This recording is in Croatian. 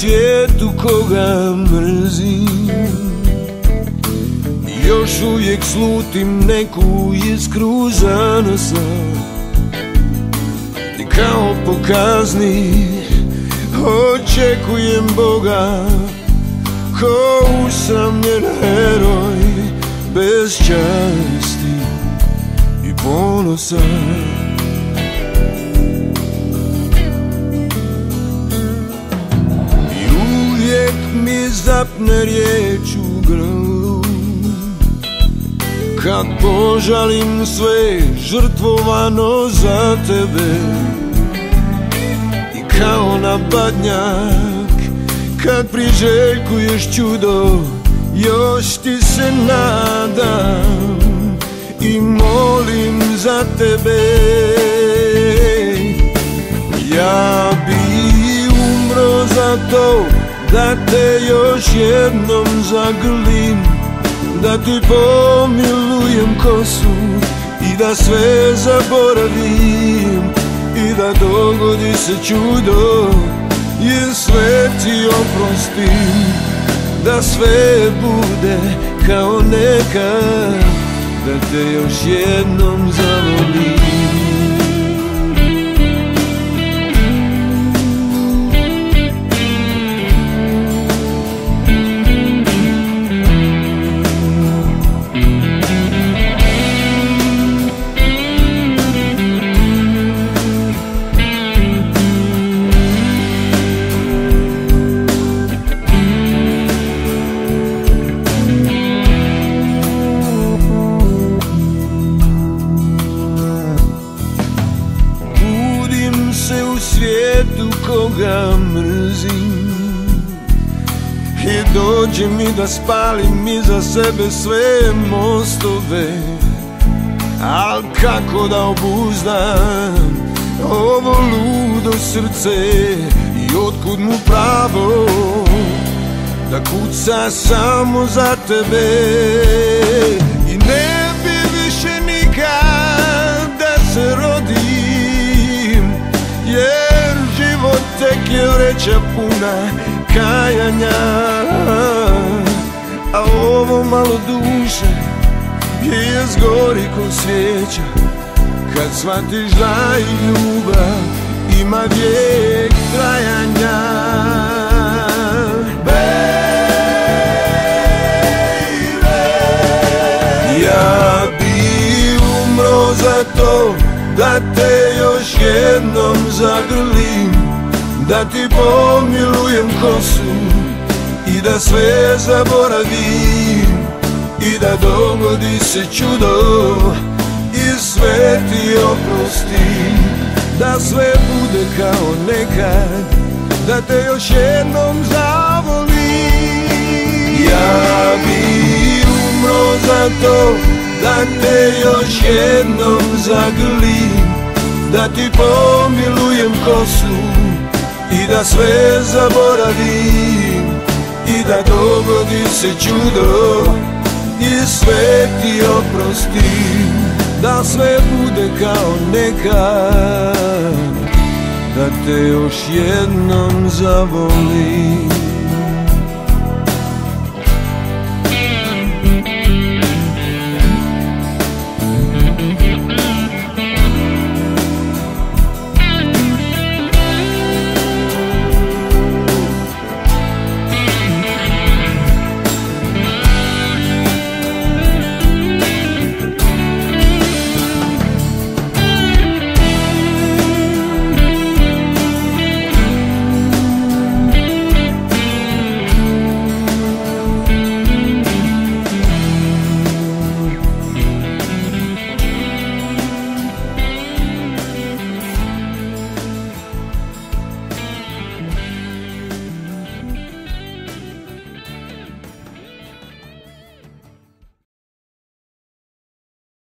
svijetu koga mrzim. Još uvijek slutim neku iskru zanosa. I kao pokazni očekujem Boga Ko usamljen heroj bez časti i ponosa zapne riječ u grlu. Kad požalim sve žrtvovano za tebe I kao na badnjak kad priželjkuješ čudo Još ti se nadam i molim za tebe. Ja bi umro za to da te još jednom zagrlim Da ti pomilujem kosu i da sve zaboravim I da dogodi se čudo i sve ti oprostim Da sve bude kao nekad Da te još jednom zavolim svijetu koga mrzim. I dođe mi da spalim iza sebe sve mostove. Al kako da obuzdam ovo ludo srce I otkud mu pravo da kuca samo za tebe je vreća puna kajanja A ovo malo duše je zgori ko svijeća. Kad shvatiš da i ljubav ima vijek trajanja. Da te još jednom zagrlim Da ti pomilujem kosu i da sve zaboravim I da dogodi se čudo i sve ti oprostim Da sve bude kao nekad, da te još jednom zavolim. Ja bi umro za to da te još jednom zagrlim. Da ti pomilujem kosu i da sve zaboravim. I da dogodi se čudo. I sve ti oprostim. Da sve bude kao nekad. Da te još jednom zavolim